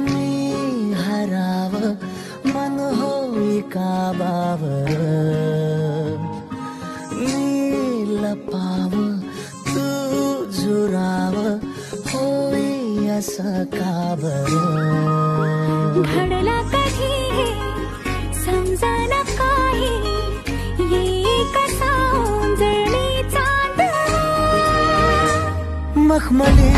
मी हराव मन होई काबाव. मी लपाव तू जुराव होई असं काबर घडला कधी समजा ना काही? ये कसा जळणी चांद मखमली